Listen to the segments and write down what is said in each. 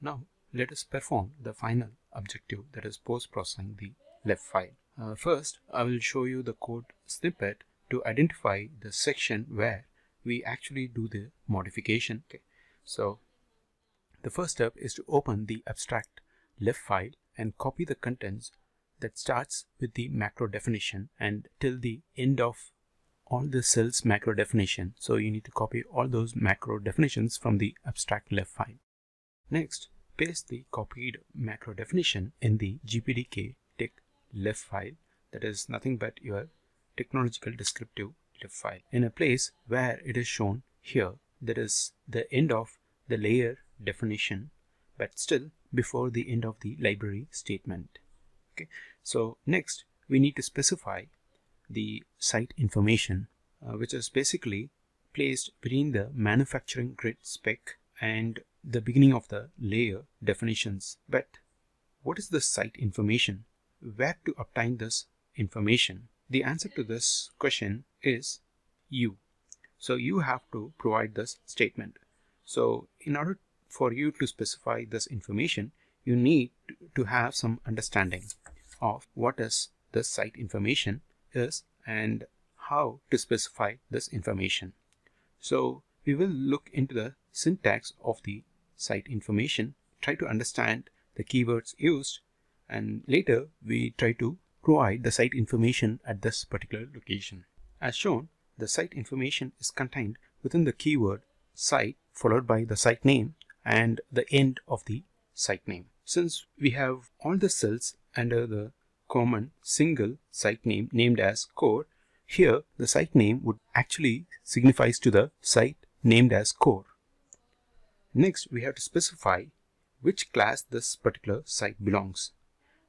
Now let us perform the final objective that is post-processing the LEF file. Uh, first, I will show you the code snippet to identify the section where we actually do the modification. Okay. So the first step is to open the abstract LEF file and copy the contents that starts with the macro definition and till the end of all the cells macro definition. So you need to copy all those macro definitions from the abstract LEF file. Next, paste the copied macro definition in the gpdk tech LEF file. That is nothing but your technological descriptive LEF file. In a place where it is shown here that is the end of the layer definition but still before the end of the library statement. Okay so next we need to specify the site information uh, which is basically placed between the manufacturing grid spec and the beginning of the layer definitions. But what is the site information? Where to obtain this information? The answer to this question is you. So you have to provide this statement. So in order for you to specify this information, you need to have some understanding of what is the site information is and how to specify this information. So we will look into the syntax of the site information, try to understand the keywords used, and later we try to provide the site information at this particular location. As shown, the site information is contained within the keyword site followed by the site name and the end of the site name. Since we have all the cells under the common single site name named as core, here the site name would actually signifies to the site named as core. Next, we have to specify which class this particular site belongs.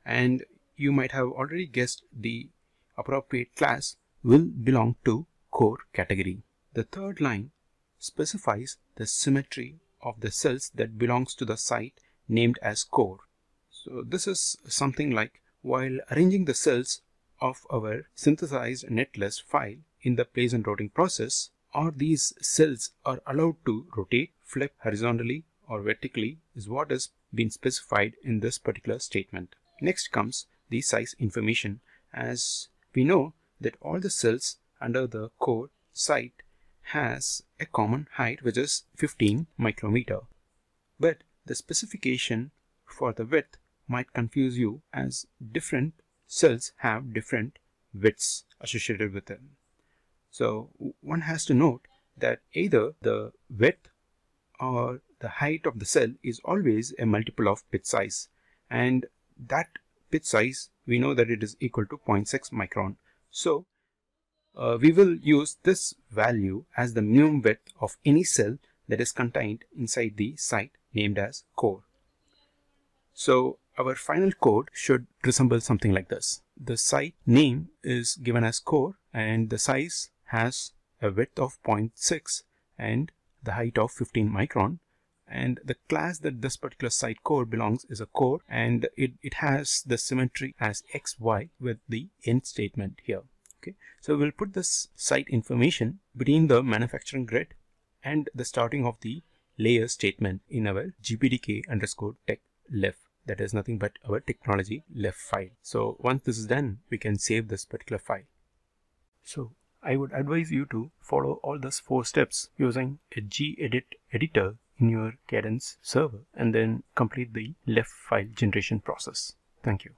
And you might have already guessed the appropriate class will belong to core category. The third line specifies the symmetry of the cells that belongs to the site named as core. So this is something like while arranging the cells of our synthesized netlist file in the place and routing process, or these cells are allowed to rotate flip horizontally or vertically is what has been specified in this particular statement. Next comes the size information as we know that all the cells under the core site has a common height which is 15 micrometer. But the specification for the width might confuse you as different cells have different widths associated with them. So one has to note that either the width or the height of the cell is always a multiple of bit size. And that bit size we know that it is equal to 0.6 micron. So uh, we will use this value as the minimum width of any cell that is contained inside the site named as core. So our final code should resemble something like this. The site name is given as core and the size has a width of 0.6 and the height of 15 micron. And the class that this particular site core belongs is a core. And it, it has the symmetry as xy with the end statement here. Okay. So we'll put this site information between the manufacturing grid and the starting of the layer statement in our gpdk underscore tech lef that is nothing but our technology LEF file. So once this is done we can save this particular file. So I would advise you to follow all those four steps using a gedit editor in your Cadence server and then complete the LEF file generation process. Thank you.